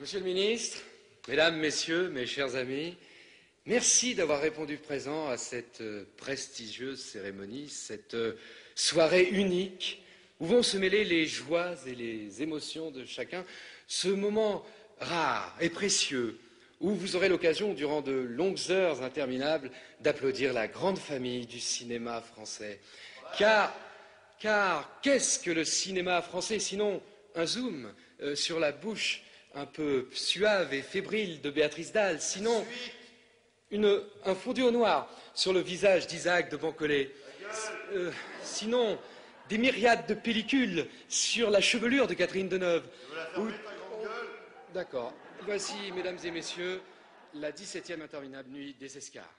Monsieur le ministre, Mesdames, Messieurs, mes chers amis, merci d'avoir répondu présent à cette euh, prestigieuse cérémonie, cette euh, soirée unique où vont se mêler les joies et les émotions de chacun, ce moment rare et précieux où vous aurez l'occasion, durant de longues heures interminables, d'applaudir la grande famille du cinéma français. Car, car qu'est-ce que le cinéma français sinon un zoom euh, sur la bouche un peu suave et fébrile de Béatrice Dalle, sinon un fondu au noir sur le visage d'Isaac de Bancolé, Euh, sinon des myriades de pellicules sur la chevelure de Catherine Deneuve. D'accord. Voici, mesdames et messieurs, la 17e interminable nuit des escars.